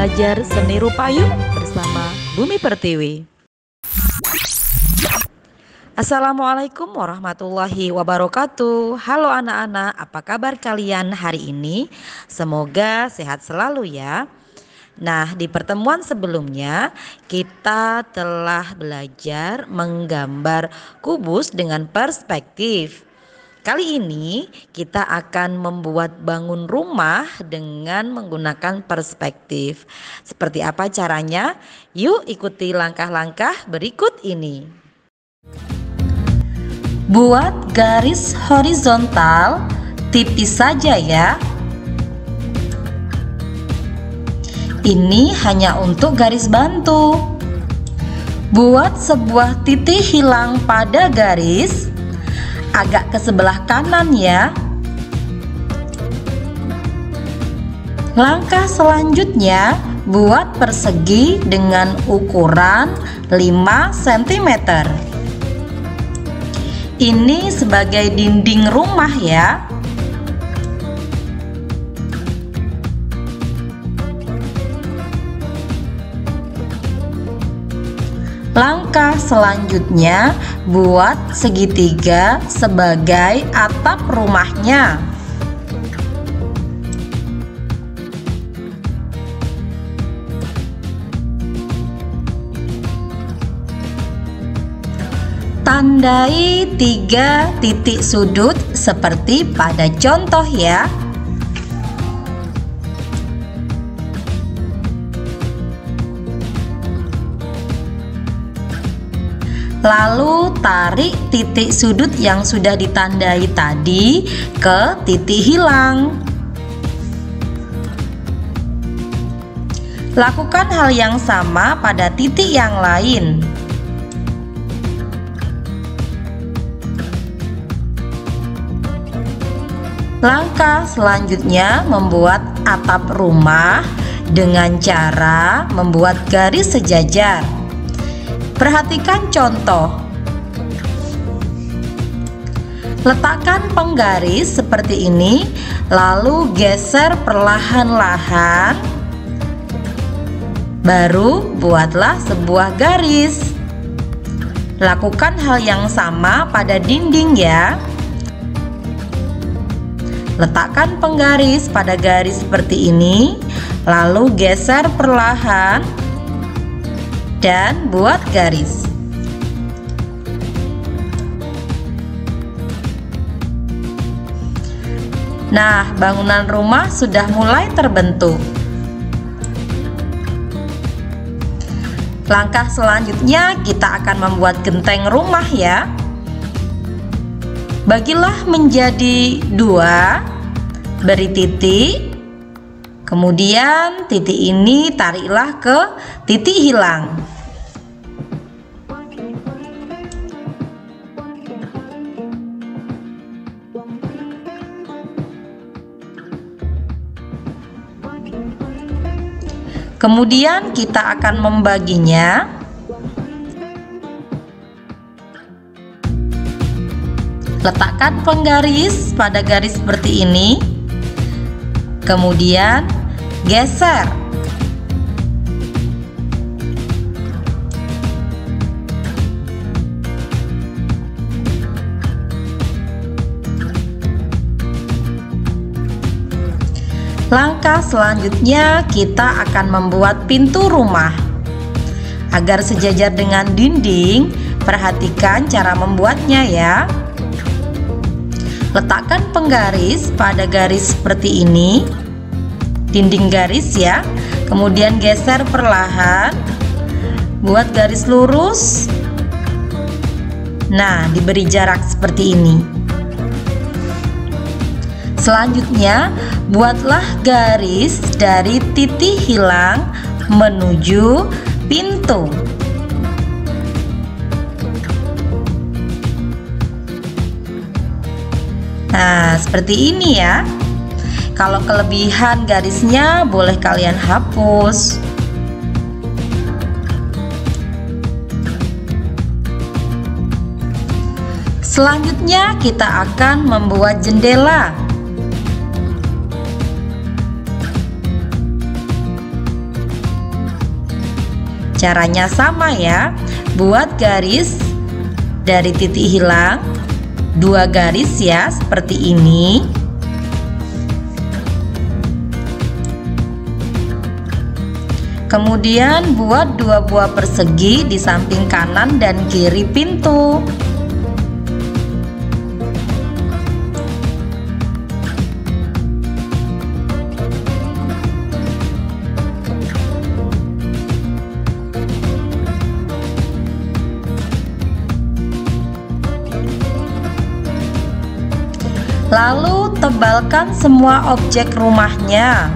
belajar seni rupa yuk bersama Bumi Pertiwi. Assalamualaikum warahmatullahi wabarakatuh. Halo anak-anak, apa kabar kalian hari ini? Semoga sehat selalu ya. Nah, di pertemuan sebelumnya kita telah belajar menggambar kubus dengan perspektif. Kali ini kita akan membuat bangun rumah dengan menggunakan perspektif. Seperti apa caranya? Yuk ikuti langkah-langkah berikut ini. Buat garis horizontal tipis saja ya. Ini hanya untuk garis bantu. Buat sebuah titik hilang pada garis agak ke sebelah kanan ya. Langkah selanjutnya buat persegi dengan ukuran 5 cm. Ini sebagai dinding rumah ya. Langkah selanjutnya buat segitiga sebagai atap rumahnya. Tandai tiga titik sudut seperti pada contoh ya. Lalu tarik titik sudut yang sudah ditandai tadi ke titik hilang. Lakukan hal yang sama pada titik yang lain. Langkah selanjutnya membuat atap rumah dengan cara membuat garis sejajar. Perhatikan contoh. Letakkan penggaris seperti ini, lalu geser perlahan-lahan. Baru buatlah sebuah garis. Lakukan hal yang sama pada dinding ya. Letakkan penggaris pada garis seperti ini, lalu geser perlahan dan buat garis. Nah, bangunan rumah sudah mulai terbentuk. Langkah selanjutnya kita akan membuat genteng rumah ya. Bagilah menjadi dua, beri titik, Kemudian titik ini tariklah ke titik hilang. Kemudian kita akan membaginya Letakkan penggaris pada garis seperti ini Kemudian geser. Langkah selanjutnya kita akan membuat pintu rumah. Agar sejajar dengan dinding Perhatikan cara membuatnya ya. Letakkan penggaris pada garis seperti ini dinding garis ya. Kemudian geser perlahan. Buat garis lurus. Nah diberi jarak seperti ini. Selanjutnya buatlah garis dari titik hilang menuju pintu. Nah, seperti ini ya. Kalau kelebihan garisnya boleh kalian hapus. Selanjutnya kita akan membuat jendela. Caranya sama ya. Buat garis dari titik hilang dua garis ya seperti ini. Kemudian buat dua buah persegi di samping kanan dan kiri pintu. Lalu tebalkan semua objek rumahnya.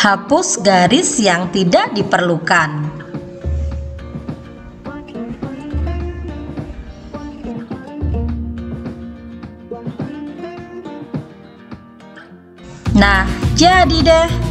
Hapus garis yang tidak diperlukan. Nah, jadi deh.